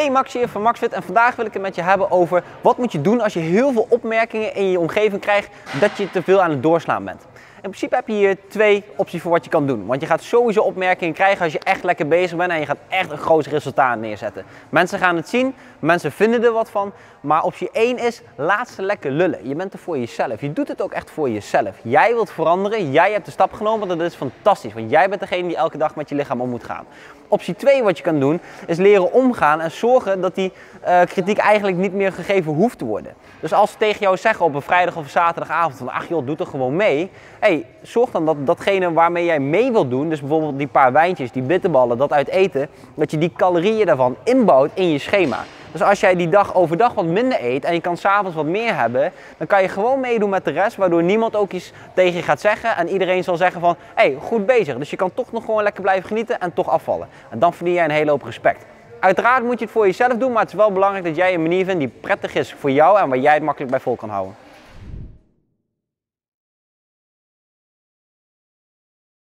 Hey Max hier van MaxFit en vandaag wil ik het met je hebben over wat moet je doen als je heel veel opmerkingen in je omgeving krijgt dat je te veel aan het doorslaan bent. In principe heb je hier twee opties voor wat je kan doen. Want je gaat sowieso opmerkingen krijgen als je echt lekker bezig bent en je gaat echt een groot resultaat neerzetten. Mensen gaan het zien, mensen vinden er wat van. Maar optie 1 is, laat ze lekker lullen. Je bent er voor jezelf. Je doet het ook echt voor jezelf. Jij wilt veranderen, jij hebt de stap genomen, dat is fantastisch. Want jij bent degene die elke dag met je lichaam om moet gaan. Optie 2 wat je kan doen, is leren omgaan en zorgen dat die uh, kritiek eigenlijk niet meer gegeven hoeft te worden. Dus als ze tegen jou zeggen op een vrijdag of zaterdagavond van ach joh, doe toch gewoon mee. Zorg dan dat datgene waarmee jij mee wilt doen, dus bijvoorbeeld die paar wijntjes, die bitterballen, dat uit eten, dat je die calorieën daarvan inbouwt in je schema. Dus als jij die dag overdag wat minder eet en je kan s'avonds wat meer hebben, dan kan je gewoon meedoen met de rest, waardoor niemand ook iets tegen je gaat zeggen en iedereen zal zeggen van, hey, goed bezig. Dus je kan toch nog gewoon lekker blijven genieten en toch afvallen. En dan verdien jij een hele hoop respect. Uiteraard moet je het voor jezelf doen, maar het is wel belangrijk dat jij een manier vindt die prettig is voor jou en waar jij het makkelijk bij vol kan houden.